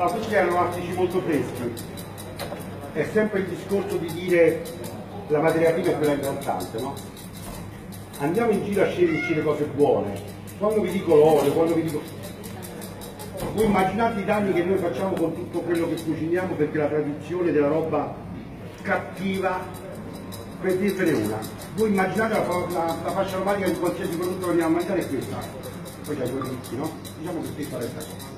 Allora, questi erano lattici molto freschi. È sempre il discorso di dire la materia prima è quella importante, no? Andiamo in giro a sceglierci le cose buone. Quando vi dico l'olio, quando vi dico... Voi immaginate i danni che noi facciamo con tutto quello che cuciniamo perché la tradizione della roba cattiva, per dirvene una. Voi immaginate la, la, la fascia aromatica di qualsiasi prodotto che andiamo a mangiare è questa. Poi c'è due no? Diciamo che questa è la cosa.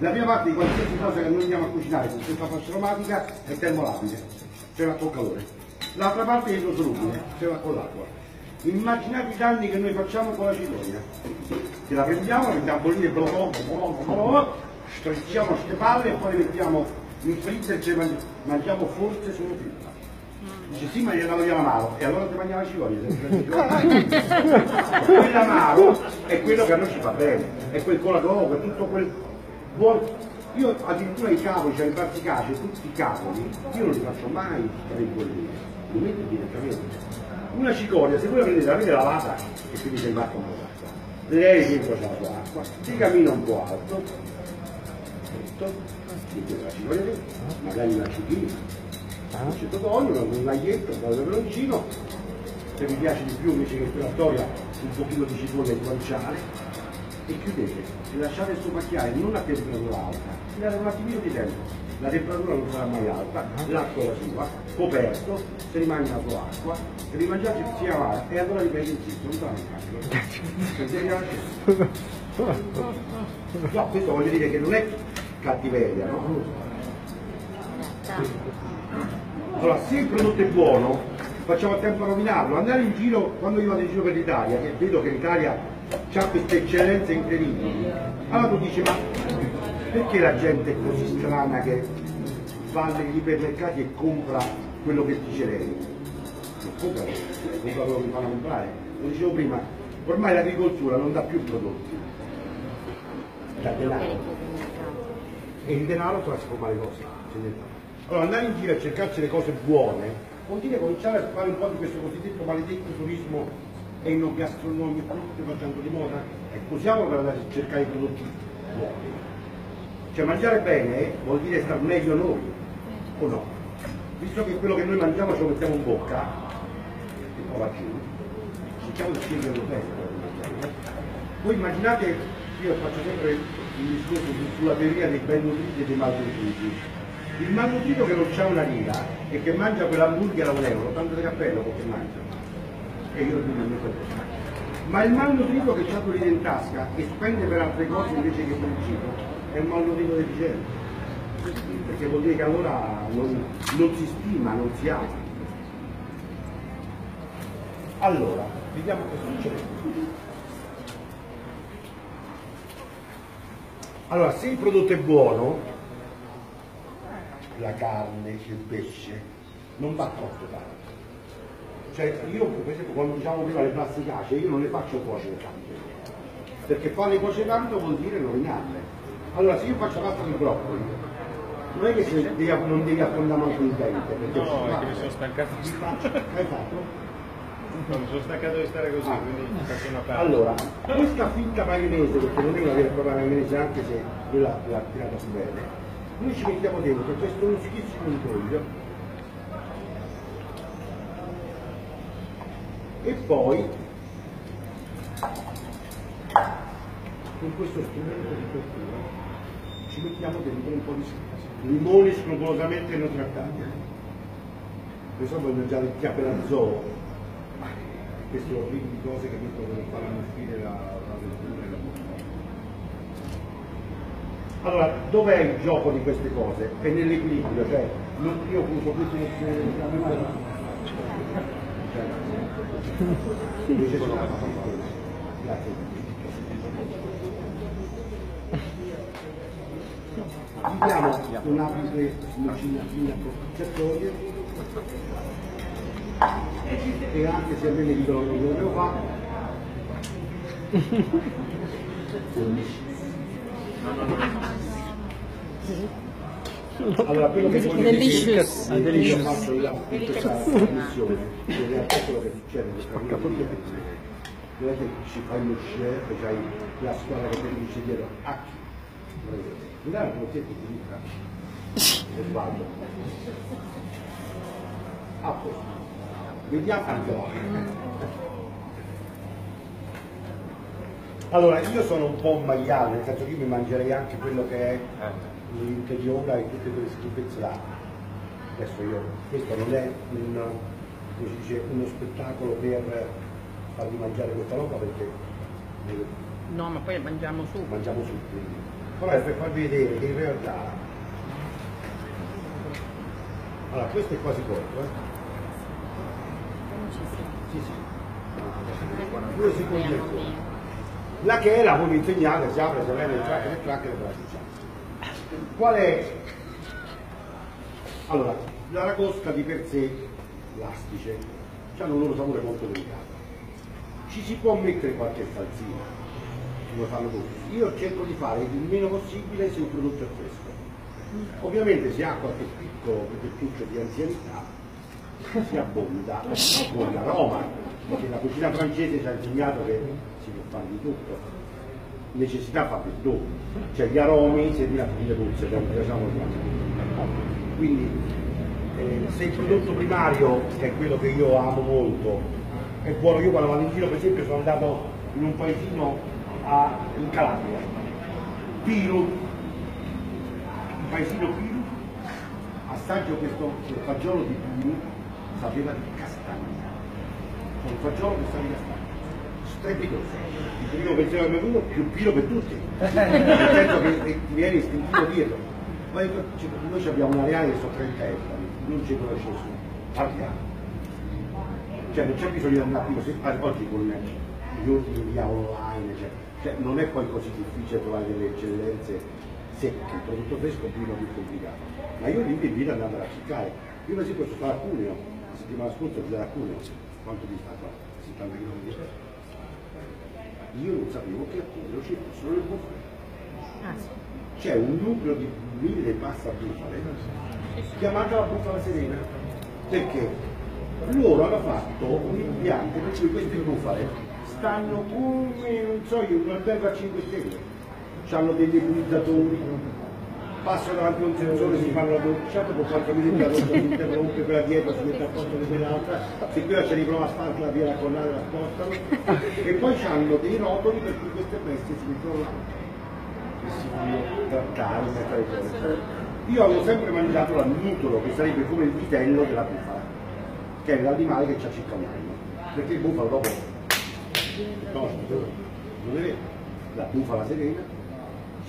La prima parte di qualsiasi cosa che noi andiamo a cucinare con questa fascia aromatica è termolabile, cioè va col calore. L'altra parte è idrosolubile, cioè va con l'acqua. Immaginate i danni che noi facciamo con la cicogna. Che la prendiamo, a bollire, strizziamo queste palle e poi le mettiamo in freezer e ce le mangiamo forse solo fritta. Dice sì ma gliela via l'amaro e allora ti mangiava la cicogna quell'amaro è quello che a noi ci fa bene è quel coladogo, è tutto quel io addirittura i cavoli, cioè il barticace, tutti i cavoli io non li faccio mai per il bollire li metto direttamente. Una cicogna, se voi la prendete, la avete lavata e quindi si imbarca un po' d'acqua lei dentro c'è acqua si cammina un po' alto tutto, la cicogna magari una cichina. Un certo tono, un aglietto, un peperoncino, se vi piace di più invece che quella storia un pochino di cipolla e guanciale e chiudete, e lasciate spumacchiare non a temperatura alta, vi date un attimino di tempo, la temperatura non sarà mai alta, l'acqua è la sua, coperto, se rimane la sua acqua, se li mangiate sia avanti e allora ripeto insisto, non sarà un cambio. No, questo voglio dire che non è cattiveria, no? Allora, se il prodotto è buono, facciamo a tempo a rovinarlo. Andare in giro, quando io vado in giro per l'Italia, che vedo che l'Italia ha queste eccellenze incredibili, allora tu dici, ma perché la gente è così strana che va negli ipermercati e compra quello che dice lei? Non compra, compra quello che fanno comprare. Lo dicevo prima, ormai l'agricoltura non dà più prodotti, dà denaro. E il denaro trasforma le cose. Allora andare in giro a cercarci le cose buone vuol dire cominciare a fare un po' di questo cosiddetto maledetto turismo enogastronomico che facendo di moda e usiamolo per andare a cercare i prodotti buoni. Cioè mangiare bene vuol dire star meglio noi, o no? Visto che quello che noi mangiamo ce lo mettiamo in bocca, e poi va giù, cerchiamo di scegliere bene. Voi immaginate, io faccio sempre il discorso sulla teoria dei ben nutriti e dei malnutriti il malnutrito che non ha una lira e che mangia quell'hamburger a un euro, tanto di cappello che mangia. E io non mi questo. Ma il malnutrito che ha lire in tasca e spende per altre cose invece che per il cibo, è un malnutrito deficiente. Perché vuol dire che allora non, non si stima, non si ama. Allora, vediamo cosa succede. Allora, se il prodotto è buono, la carne, il pesce, non va troppo tanto. Cioè io per esempio quando diciamo prima le plasticacee io non le faccio cuocere tanto, perché farle cuocere tanto vuol dire rovinarle. Allora se io faccio pasta di broccoli, non è che devi, non devi affondare manco il dente, perché no, che mi sono stancato di stare. Hai fatto? No, mi sono stancato di stare così, ah. quindi faccio una parte. Allora, questa finta maionese, perché non è una vera e propria maionese anche se quella l'ha tirata su bene, noi ci mettiamo dentro questo luschissimo intoglio e poi con questo strumento di cottura ci mettiamo dentro un po' di limoni scrupolosamente non trattati ne so voglio mangiare il chiappelazzo queste orribili cose che mettono far uscire la, la verdura e la allora, dov'è il gioco di queste cose? È nell'equilibrio, cioè non, io uso queste Grazie. Vediamo un'aprile vicina fino a certorie e anche se a me mi dicono che non lo devo fare allora, quello che voglio delicious. dire è che io faccio la trasmissione, in realtà quello che succede è che non è che ci fai lo chef, c'hai la squadra che ti dice dietro, ah, Mi dai un crocetto di vita? Se sbaglio. A posto. Vediamo anche Allora, io sono un po' un maiale, nel senso che io mi mangerei anche quello che è l'interiora e tutte quelle schifezze là. Adesso io, questo non è un, dice, uno spettacolo per farvi mangiare questa roba perché eh, No, ma poi mangiamo su. mangiamo su. quindi. Però è per farvi vedere che in realtà allora questo è quasi corto, eh? Sì, sì. Due secondi e. La che è la voi mi insegnate, si apre, si leva il tracker, il tracker e ve la diciamo. Qual è? Allora, la ragosca di per sé, l'astice, hanno un loro sapore molto delicato. Ci si può mettere qualche salsina, come fanno tutti. Io cerco di fare il meno possibile se il prodotto è fresco. Ovviamente se ha qualche piccolo pezzettuccio di anzianità, si abbonda. Con l'aroma, perché la cucina francese ci ha insegnato che si può fare di tutto. Necessità fa virtù, cioè gli aromi se di le puzze, diciamo Quindi eh, se il prodotto primario, che è quello che io amo molto, è buono, io quando vado in giro per esempio sono andato in un paesino a, in Calabria, Piru, il paesino Piru, assaggio questo fagiolo di Piru, sapeva di castagna, un fagiolo che sa di castagna, strepitoso. Il primo pensiero che mi è venuto più pilo per tutti, nel senso che eh, ti viene istintivo dietro. Ma io- cioè, noi abbiamo un areale che sono 30 ettari, non ci conosce nessuno, partiamo. Cioè non c'è bisogno di andare più così, oggi con gli ordini via online, cioè, cioè, non è poi così difficile trovare delle eccellenze secche, il prodotto fresco è un più complicato. Ma io vi invito ad andare a cercare. Io per esempio sono stato a Cuneo, settimana scorsa sono stato a Cuneo, quanto di stato? 70 km io non sapevo che a Cuneo c'è solo il buffet. Ah. C'è un nucleo di mille pasta bufale chiamata la bufala serena perché loro hanno fatto un impianto per cui queste bufale stanno come non so io un albergo a 5 stelle hanno degli equilibratori passano davanti a un sensore si fanno la doccia dopo 4 minuti la doccia si interrompe quella dietro si mette a posto di quell'altra se quella ci riprova a farla via la collare la spostano. E poi hanno dei rotoli per cui queste bestie si mettono là che si fanno trattare, mettere cose. Io avevo sempre mangiato l'annutolo, che sarebbe come il vitello della bufala, che è l'animale che ha circa un anno. Perché il bufalo dopo no, non è vero, la bufala serena,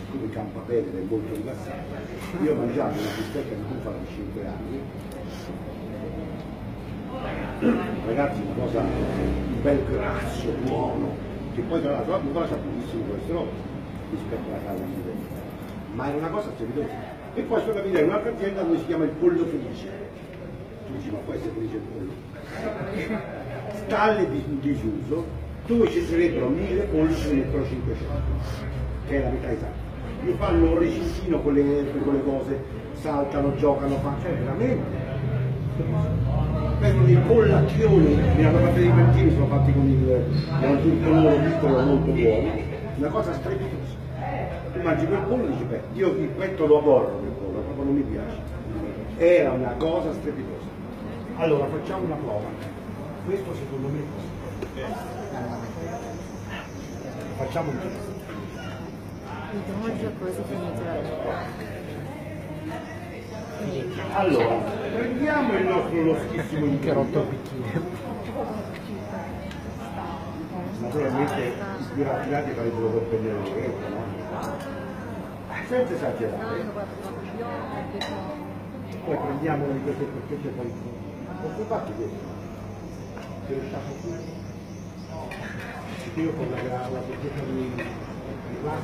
siccome campa bene ed è molto rilassata, io ho mangiato una bistecca di bufala di 5 anni, ragazzi una cosa, un bel grasso, buono, che poi tra l'altro la bufala ha pochissimo colesterolo rispetto alla carne di bufala ma era una cosa strepitosa. E poi sono capito in un'altra azienda dove si chiama il pollo felice. Tu dici, ma può essere felice il pollo? Stalle di disuso, dove ci sarebbero mille ne mettono 500, che è la metà esatta. Gli fanno un recintino con le con le cose, saltano, giocano, fanno, cioè veramente. Vengono dei pollacchioni, mi hanno fatto dei pentini, sono fatti con il, con tutto loro piccolo molto buono, una cosa strepitosa tu mangi quel pollo beh, io il petto lo aborro quel pollo, proprio non mi piace. Era una cosa strepitosa. Allora facciamo una prova. Questo secondo me facciamo un test. Finito la Allora, prendiamo il nostro loschissimo incarotto Naturalmente i più raffinati farebbero per prendere le ghette, no? Senza esagerare. Poi prendiamo di queste porchette e poi come fatti questo? Te lo sciacquo qui. Io con la, la porchetta di, Fallo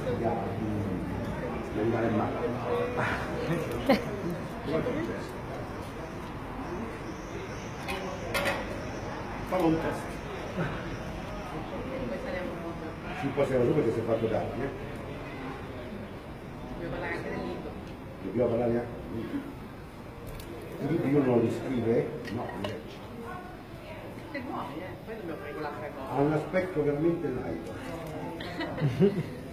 un test. Può essere subito che si è fatto tardi, eh? Dobbiamo parlare anche del libro. Il libro io non li scrive? No, legge. Siete buoni, eh? Poi dobbiamo fare quell'altra cosa. Ha un aspetto veramente laico.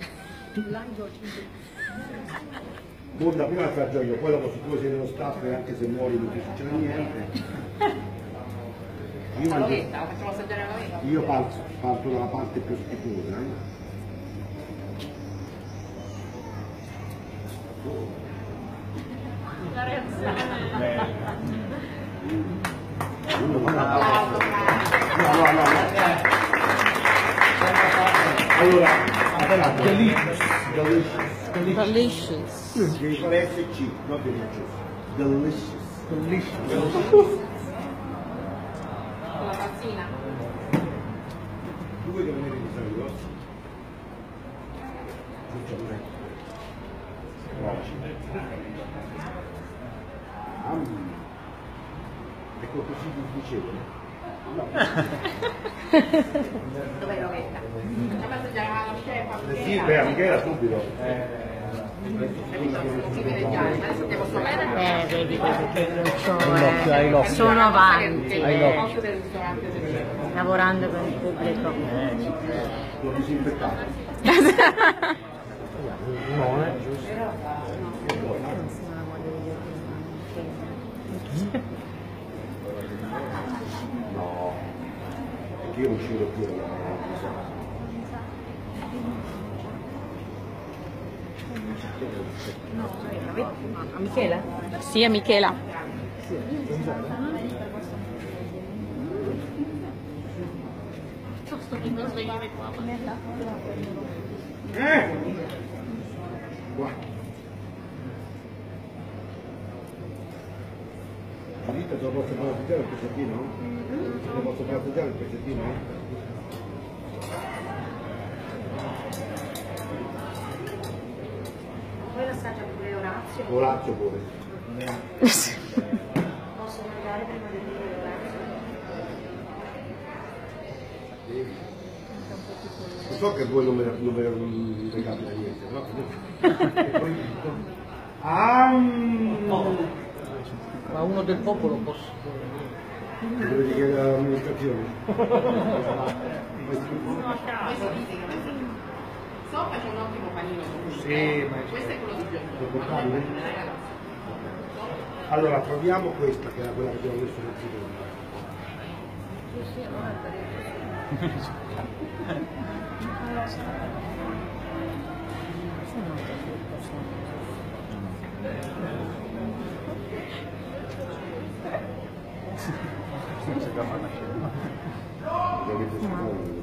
Monda prima la faccio io, poi dopo tu sei nello staff e anche se muori non ti succede niente. Io, La mangio- la la io parto, parto dalla parte più schifosa. Eh? Fa- applauso, bravo. No, no, no. Allora, delicious, delicious. Delicious. Devi fare SC, non delicious. Delicious. Delicious. Con la tazzina. Tu vuoi che venire di solito? Facciamo così. Mm. Ecco così difficile. No. Dov'è la lovetta? Facciamo assaggiare la Michele Eh Sì, beh, Michela subito. Adesso devo Eh, vedi, vedi che non so, eh. sono avanti, eh, lavorando con il pubblico. L'ho disinfettato. No, perché io non ci vedo più. A Michela? Sì, a Michela. Eh! Qua. Rita, te lo posso far assaggiare il pezzettino? Te lo posso far assaggiare il pezzettino? Poi l'assaggia Orazio pure. posso mangiare prima di dire Orazio? Lo so che a voi non ve non vi capita niente, però comunque. Ah, mm. Ma uno del popolo posso. Dovete chiedere all'amministrazione. Sopra c'è un ottimo panino. Sì, ma Questo è quello di portarlo? Allora, proviamo questa che era quella che abbiamo messo nel secondo. Avete secondo.